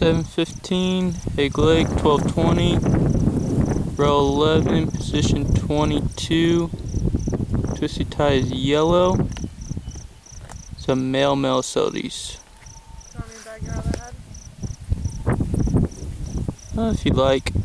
715, egg leg 1220, row 11, position 22. Twisty tie is yellow. Some male Melissodes. Uh, if you'd like.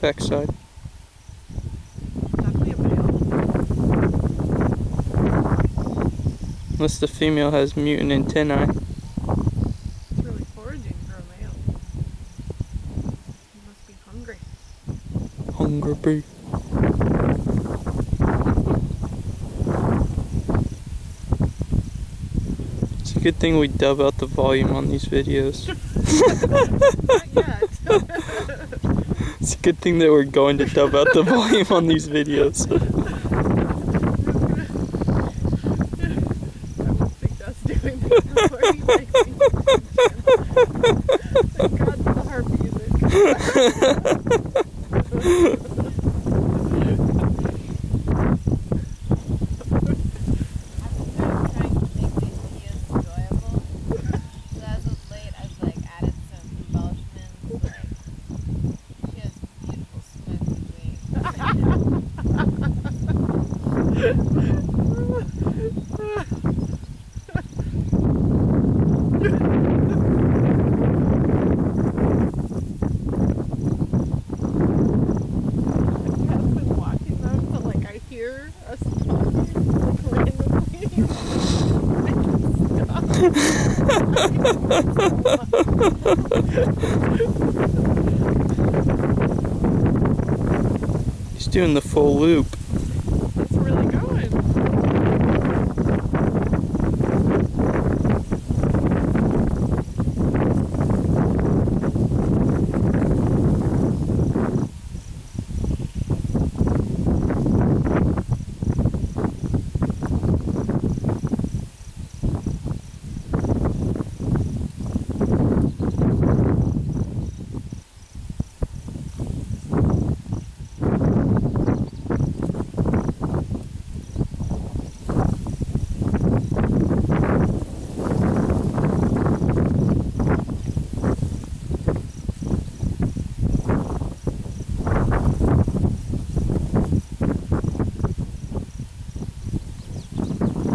Backside. Unless the female has mutant antennae. It's really foraging for a male. He must be hungry. Hungry. It's a good thing we dub out the volume on these videos. It's a good thing that we're going to dub out the volume on these videos. He's doing the full loop. It's really going.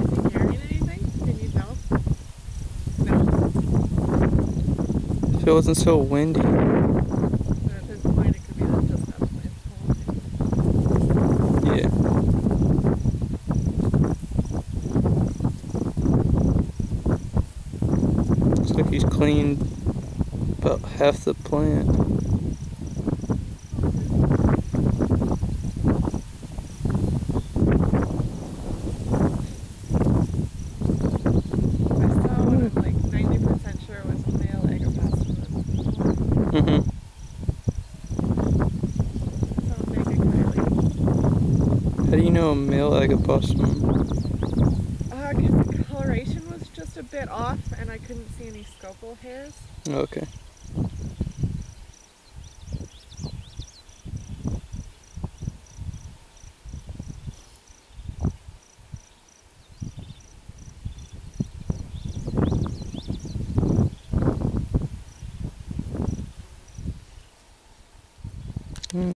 Is he hearing anything? Can you tell? No. It wasn't so windy. Yeah. Looks like he's cleaned about half the plant. I saw one I'm like 90% sure was a male Agapostemon. Mm-hmm. Sounds like a Kylie. How do you know a male Agapostemon? Uh, the coloration was just a bit off and I couldn't see any scopal hairs. Okay.